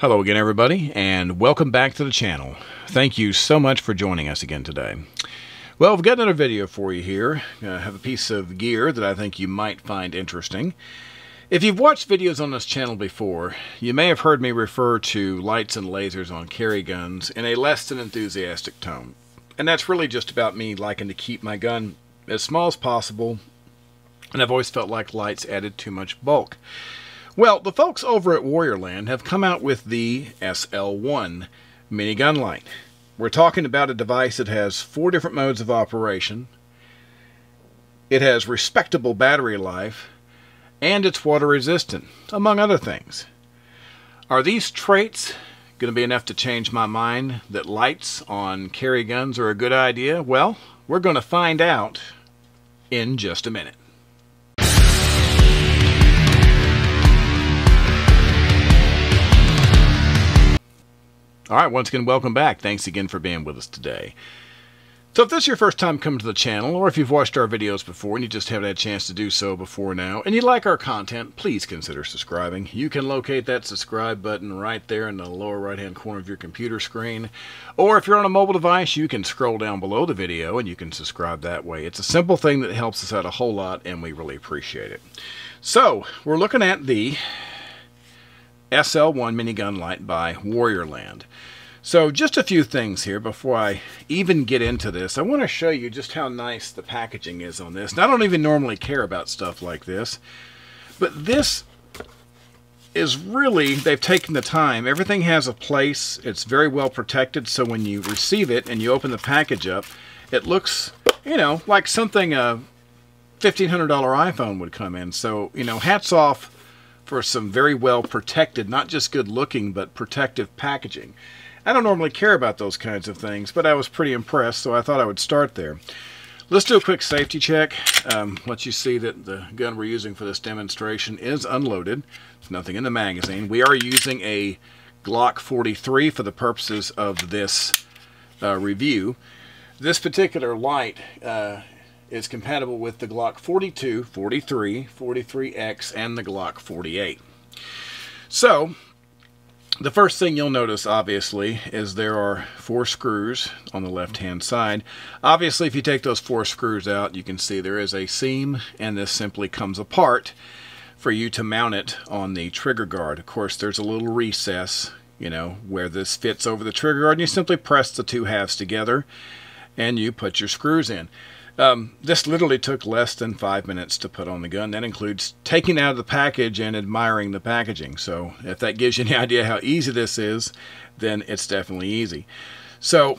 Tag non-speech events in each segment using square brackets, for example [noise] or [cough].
Hello again, everybody, and welcome back to the channel. Thank you so much for joining us again today. Well, I've got another video for you here. I have a piece of gear that I think you might find interesting. If you've watched videos on this channel before, you may have heard me refer to lights and lasers on carry guns in a less than enthusiastic tone. And that's really just about me liking to keep my gun as small as possible, and I've always felt like lights added too much bulk. Well, the folks over at Warriorland have come out with the SL1 minigun light. We're talking about a device that has four different modes of operation. It has respectable battery life, and it's water resistant, among other things. Are these traits going to be enough to change my mind that lights on carry guns are a good idea? Well, we're going to find out in just a minute. All right, once again, welcome back. Thanks again for being with us today. So if this is your first time coming to the channel, or if you've watched our videos before and you just haven't had a chance to do so before now, and you like our content, please consider subscribing. You can locate that subscribe button right there in the lower right-hand corner of your computer screen. Or if you're on a mobile device, you can scroll down below the video and you can subscribe that way. It's a simple thing that helps us out a whole lot, and we really appreciate it. So, we're looking at the SL1 minigun light by Warriorland. So just a few things here before I even get into this. I want to show you just how nice the packaging is on this. I don't even normally care about stuff like this, but this is really, they've taken the time. Everything has a place. It's very well protected, so when you receive it and you open the package up, it looks, you know, like something a $1,500 iPhone would come in. So, you know, hats off for some very well protected, not just good looking, but protective packaging. I don't normally care about those kinds of things, but I was pretty impressed, so I thought I would start there. Let's do a quick safety check. Um, let you see that the gun we're using for this demonstration is unloaded. There's nothing in the magazine. We are using a Glock 43 for the purposes of this uh, review. This particular light uh, is compatible with the Glock 42, 43, 43X, and the Glock 48. So, the first thing you'll notice, obviously, is there are four screws on the left-hand side. Obviously, if you take those four screws out, you can see there is a seam, and this simply comes apart for you to mount it on the trigger guard. Of course, there's a little recess, you know, where this fits over the trigger guard, and you simply press the two halves together, and you put your screws in. Um, this literally took less than five minutes to put on the gun. That includes taking out of the package and admiring the packaging. So if that gives you any [laughs] idea how easy this is, then it's definitely easy. So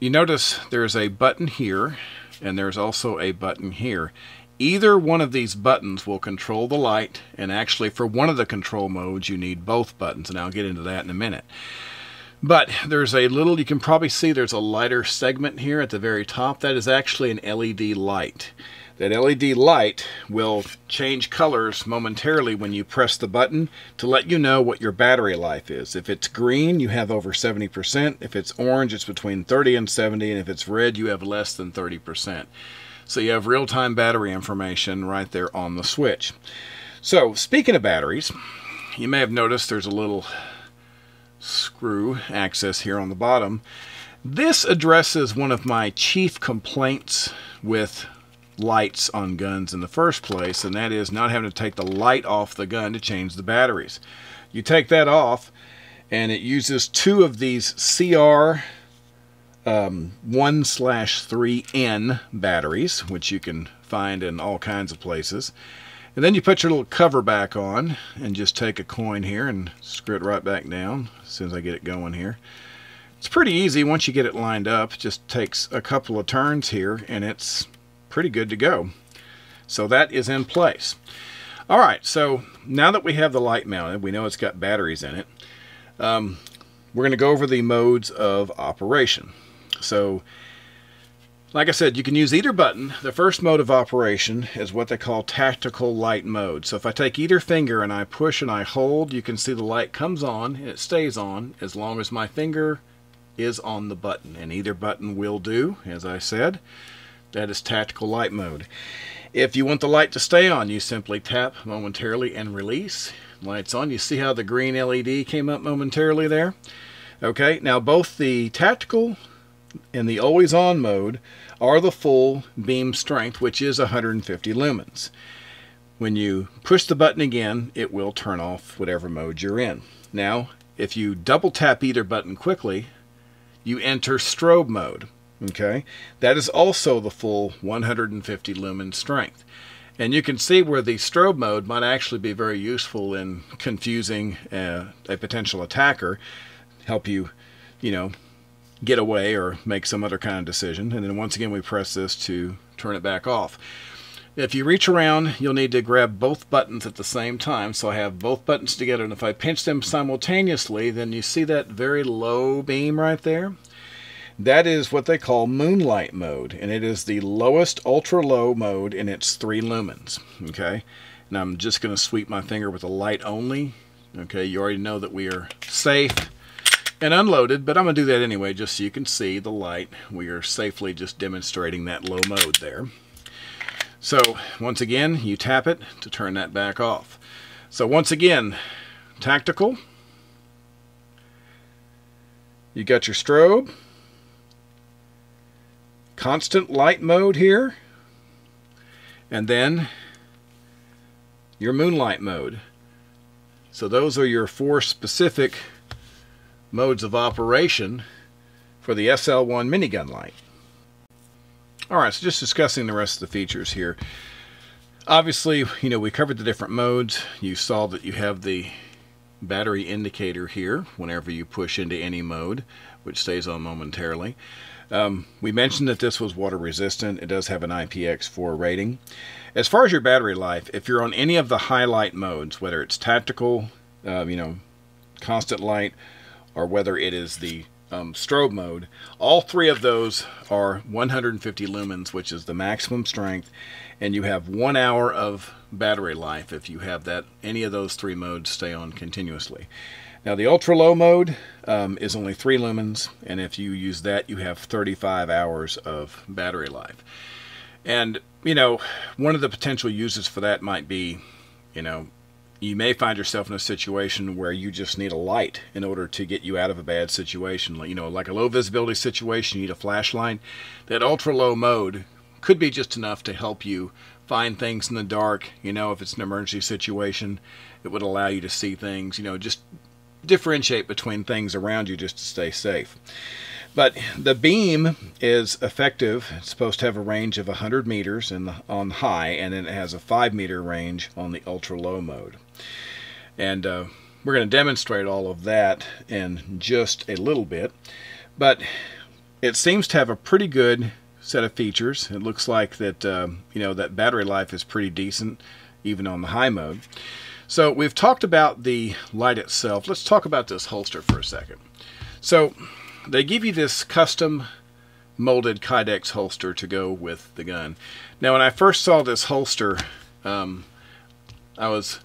you notice there's a button here and there's also a button here. Either one of these buttons will control the light, and actually for one of the control modes you need both buttons, and I'll get into that in a minute. But there's a little, you can probably see there's a lighter segment here at the very top. That is actually an LED light. That LED light will change colors momentarily when you press the button to let you know what your battery life is. If it's green, you have over 70%. If it's orange, it's between 30 and 70. And if it's red, you have less than 30%. So you have real-time battery information right there on the switch. So speaking of batteries, you may have noticed there's a little screw access here on the bottom. This addresses one of my chief complaints with lights on guns in the first place, and that is not having to take the light off the gun to change the batteries. You take that off, and it uses two of these CR um, 1 slash 3N batteries, which you can find in all kinds of places. And then you put your little cover back on and just take a coin here and screw it right back down as soon as I get it going here. It's pretty easy once you get it lined up. It just takes a couple of turns here and it's pretty good to go. So that is in place. All right, so now that we have the light mounted, we know it's got batteries in it. Um, we're going to go over the modes of operation. So like I said, you can use either button. The first mode of operation is what they call tactical light mode. So if I take either finger and I push and I hold, you can see the light comes on and it stays on as long as my finger is on the button. And either button will do, as I said. That is tactical light mode. If you want the light to stay on, you simply tap momentarily and release. Lights on. You see how the green LED came up momentarily there? Okay, now both the tactical and the always on mode are the full beam strength, which is 150 lumens. When you push the button again, it will turn off whatever mode you're in. Now, if you double tap either button quickly, you enter strobe mode. Okay, that is also the full 150 lumen strength. And you can see where the strobe mode might actually be very useful in confusing uh, a potential attacker, help you, you know, get away or make some other kind of decision. And then once again, we press this to turn it back off. If you reach around, you'll need to grab both buttons at the same time. So I have both buttons together, and if I pinch them simultaneously, then you see that very low beam right there? That is what they call moonlight mode, and it is the lowest ultra low mode and its three lumens. Okay, and I'm just going to sweep my finger with a light only. Okay, you already know that we are safe and unloaded, but I'm going to do that anyway just so you can see the light. We are safely just demonstrating that low mode there. So once again, you tap it to turn that back off. So once again, tactical. You got your strobe. Constant light mode here. And then your moonlight mode. So those are your four specific modes of operation for the SL1 minigun light. Alright, so just discussing the rest of the features here. Obviously, you know, we covered the different modes. You saw that you have the battery indicator here whenever you push into any mode, which stays on momentarily. Um, we mentioned that this was water resistant. It does have an IPX4 rating. As far as your battery life, if you're on any of the highlight modes, whether it's tactical, uh, you know, constant light, or whether it is the um, strobe mode. All three of those are 150 lumens, which is the maximum strength, and you have one hour of battery life if you have that any of those three modes stay on continuously. Now the ultra low mode um, is only 3 lumens, and if you use that, you have 35 hours of battery life. And, you know, one of the potential uses for that might be, you know, you may find yourself in a situation where you just need a light in order to get you out of a bad situation. You know, like a low visibility situation, you need a flashlight. That ultra low mode could be just enough to help you find things in the dark. You know, if it's an emergency situation, it would allow you to see things, you know, just differentiate between things around you just to stay safe. But the beam is effective. It's supposed to have a range of 100 meters the, on high, and then it has a 5 meter range on the ultra low mode. And uh, we're going to demonstrate all of that in just a little bit. But it seems to have a pretty good set of features. It looks like that uh, you know that battery life is pretty decent, even on the high mode. So we've talked about the light itself. Let's talk about this holster for a second. So they give you this custom molded Kydex holster to go with the gun. Now, when I first saw this holster, um, I was,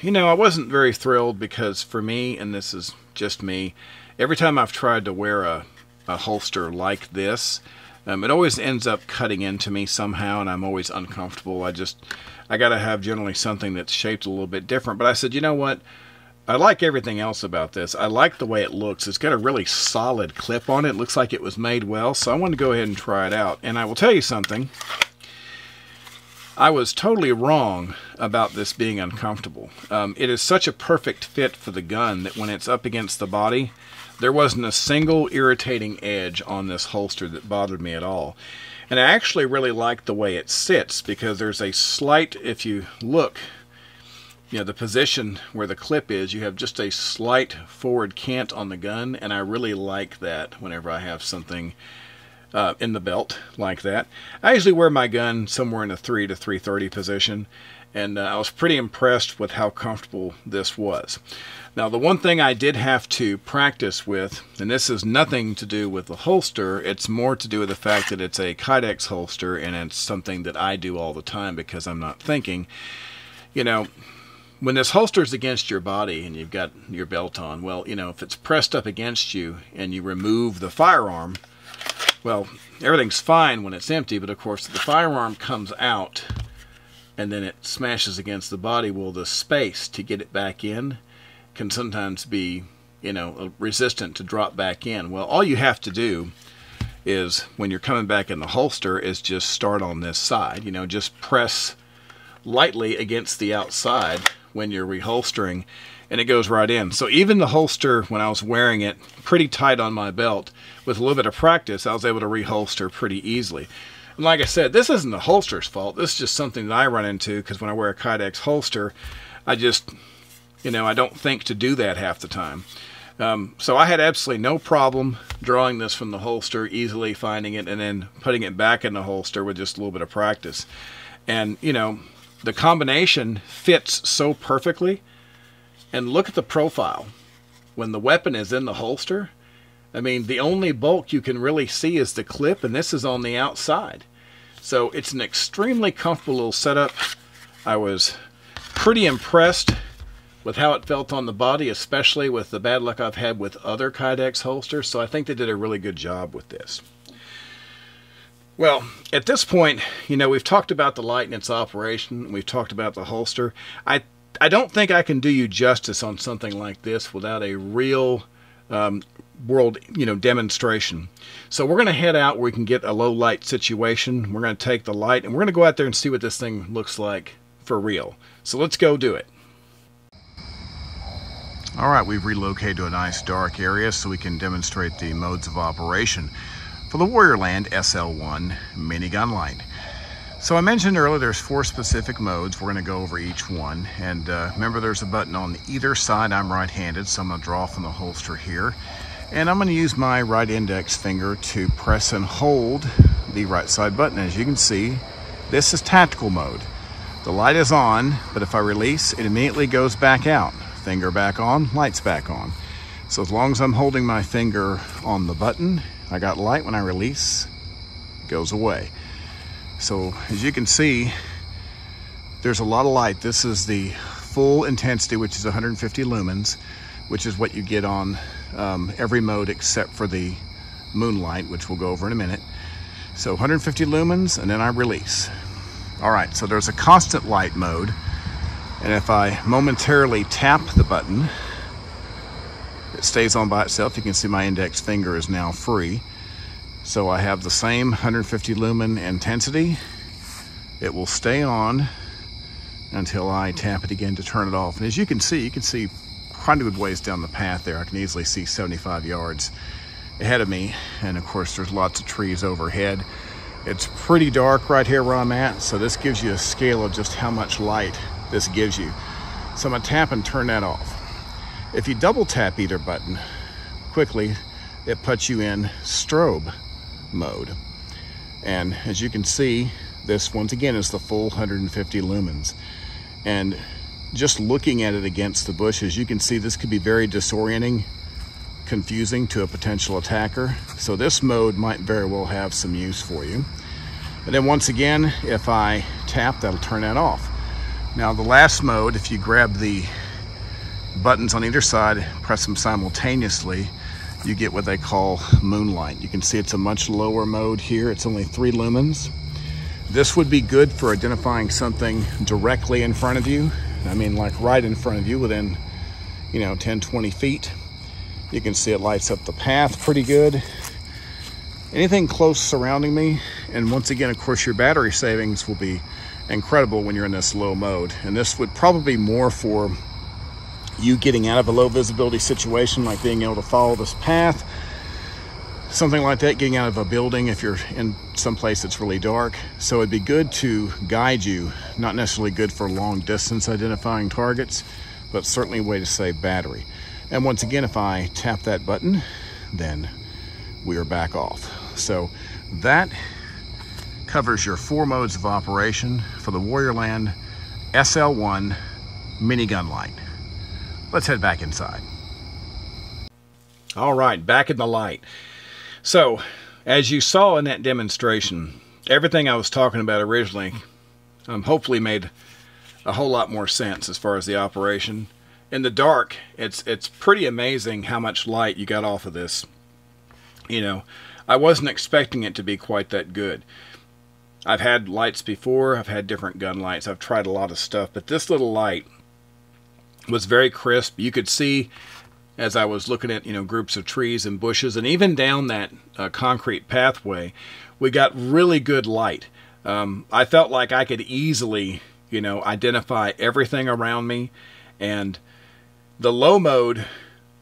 you know, I wasn't very thrilled because for me, and this is just me, every time I've tried to wear a, a holster like this, um, it always ends up cutting into me somehow, and I'm always uncomfortable. I just, I got to have generally something that's shaped a little bit different. But I said, you know what? I like everything else about this. I like the way it looks. It's got a really solid clip on it. it. looks like it was made well, so I wanted to go ahead and try it out. And I will tell you something. I was totally wrong about this being uncomfortable. Um, it is such a perfect fit for the gun that when it's up against the body, there wasn't a single irritating edge on this holster that bothered me at all. And I actually really like the way it sits because there's a slight, if you look, you know, the position where the clip is, you have just a slight forward cant on the gun, and I really like that whenever I have something uh, in the belt like that. I usually wear my gun somewhere in a 3 to 330 position, and uh, I was pretty impressed with how comfortable this was. Now, the one thing I did have to practice with, and this has nothing to do with the holster, it's more to do with the fact that it's a Kydex holster, and it's something that I do all the time because I'm not thinking. You know, when this holster's against your body and you've got your belt on, well, you know, if it's pressed up against you and you remove the firearm, well, everything's fine when it's empty, but of course, the firearm comes out and then it smashes against the body, well, the space to get it back in can sometimes be, you know, resistant to drop back in. Well, all you have to do is when you're coming back in the holster is just start on this side. You know, just press lightly against the outside when you're reholstering and it goes right in. So even the holster, when I was wearing it pretty tight on my belt, with a little bit of practice, I was able to reholster pretty easily. And like I said, this isn't the holster's fault. This is just something that I run into because when I wear a Kydex holster, I just, you know, I don't think to do that half the time. Um, so I had absolutely no problem drawing this from the holster, easily finding it, and then putting it back in the holster with just a little bit of practice. And, you know, the combination fits so perfectly. And look at the profile. When the weapon is in the holster, I mean, the only bulk you can really see is the clip, and this is on the outside. So it's an extremely comfortable little setup. I was pretty impressed with how it felt on the body, especially with the bad luck I've had with other Kydex holsters. So I think they did a really good job with this. Well, at this point, you know, we've talked about the light and its operation. We've talked about the holster. I I don't think I can do you justice on something like this without a real um, world, you know, demonstration. So we're going to head out where we can get a low light situation. We're going to take the light and we're going to go out there and see what this thing looks like for real. So let's go do it. All right, we've relocated to a nice dark area so we can demonstrate the modes of operation for the Warriorland SL1 minigun light. So I mentioned earlier there's four specific modes. We're going to go over each one. And uh, remember there's a button on either side. I'm right-handed, so I'm going to draw from the holster here. And I'm going to use my right index finger to press and hold the right side button. As you can see, this is tactical mode. The light is on, but if I release, it immediately goes back out. Finger back on, lights back on. So as long as I'm holding my finger on the button, I got light when I release, goes away. So as you can see, there's a lot of light. This is the full intensity, which is 150 lumens, which is what you get on um, every mode except for the moonlight, which we'll go over in a minute. So 150 lumens, and then I release. All right, so there's a constant light mode, and if I momentarily tap the button, it stays on by itself. You can see my index finger is now free. So I have the same 150 lumen intensity. It will stay on until I tap it again to turn it off. And as you can see, you can see quite a good ways down the path there. I can easily see 75 yards ahead of me. And of course, there's lots of trees overhead. It's pretty dark right here where I'm at, so this gives you a scale of just how much light this gives you. So I'm gonna tap and turn that off. If you double tap either button quickly, it puts you in strobe mode. And as you can see, this once again is the full 150 lumens. And just looking at it against the bushes, you can see this could be very disorienting, confusing to a potential attacker. So this mode might very well have some use for you. And then once again, if I tap, that'll turn that off. Now the last mode, if you grab the buttons on either side, press them simultaneously, you get what they call moonlight. You can see it's a much lower mode here. It's only three lumens. This would be good for identifying something directly in front of you. I mean, like right in front of you within, you know, 10, 20 feet. You can see it lights up the path pretty good. Anything close surrounding me. And once again, of course, your battery savings will be incredible when you're in this low mode. And this would probably be more for you getting out of a low visibility situation, like being able to follow this path, something like that, getting out of a building if you're in some place that's really dark. So it'd be good to guide you, not necessarily good for long distance identifying targets, but certainly a way to save battery. And once again, if I tap that button, then we are back off. So that covers your four modes of operation for the Warriorland SL1 minigun light. Let's head back inside. All right, back in the light. So, as you saw in that demonstration, everything I was talking about originally um, hopefully made a whole lot more sense as far as the operation. In the dark, it's it's pretty amazing how much light you got off of this. You know, I wasn't expecting it to be quite that good. I've had lights before, I've had different gun lights, I've tried a lot of stuff, but this little light was very crisp. You could see as I was looking at you know groups of trees and bushes, and even down that uh, concrete pathway, we got really good light. Um, I felt like I could easily you know identify everything around me, and the low mode,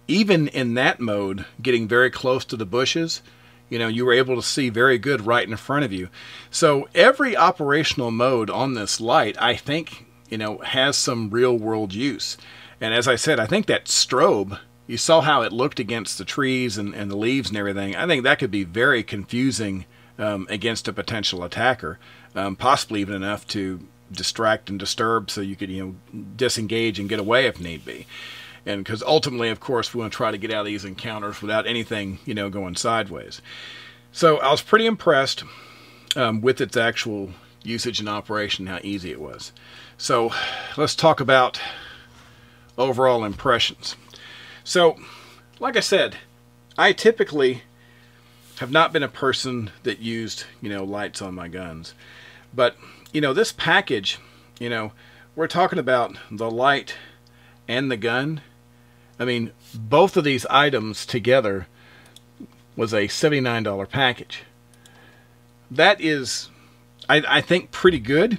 even in that mode, getting very close to the bushes. You know, you were able to see very good right in front of you. So every operational mode on this light, I think, you know, has some real world use. And as I said, I think that strobe you saw how it looked against the trees and, and the leaves and everything. I think that could be very confusing um, against a potential attacker, um, possibly even enough to distract and disturb so you could you know disengage and get away if need be. And because ultimately, of course, we want to try to get out of these encounters without anything you know going sideways. So I was pretty impressed um, with its actual usage and operation, how easy it was. So let's talk about overall impressions. So, like I said, I typically have not been a person that used, you know, lights on my guns. But, you know, this package, you know, we're talking about the light and the gun. I mean, both of these items together was a $79 package. That is, I, I think, pretty good.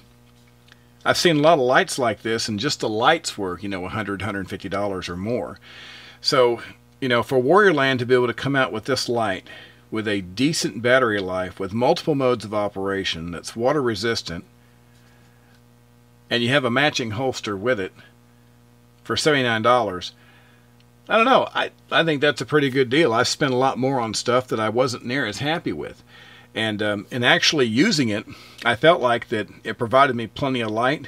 I've seen a lot of lights like this, and just the lights were, you know, $100, $150 or more. So, you know, for Warriorland to be able to come out with this light with a decent battery life, with multiple modes of operation, that's water resistant, and you have a matching holster with it for $79, I don't know. I, I think that's a pretty good deal. I spent a lot more on stuff that I wasn't near as happy with. And um, in actually using it, I felt like that it provided me plenty of light.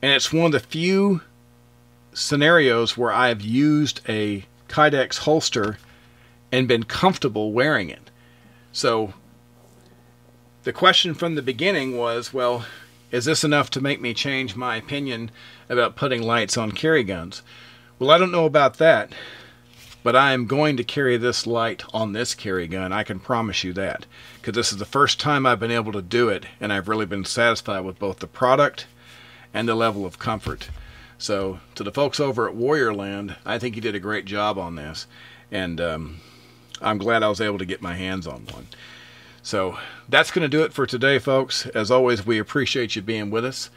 And it's one of the few scenarios where I've used a Kydex holster and been comfortable wearing it. So the question from the beginning was, well, is this enough to make me change my opinion about putting lights on carry guns? Well, I don't know about that, but I am going to carry this light on this carry gun. I can promise you that, because this is the first time I've been able to do it, and I've really been satisfied with both the product and the level of comfort. So, to the folks over at Warriorland, I think you did a great job on this, and um, I'm glad I was able to get my hands on one. So, that's going to do it for today, folks. As always, we appreciate you being with us.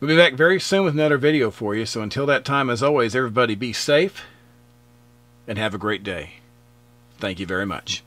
We'll be back very soon with another video for you. So, until that time, as always, everybody be safe and have a great day. Thank you very much.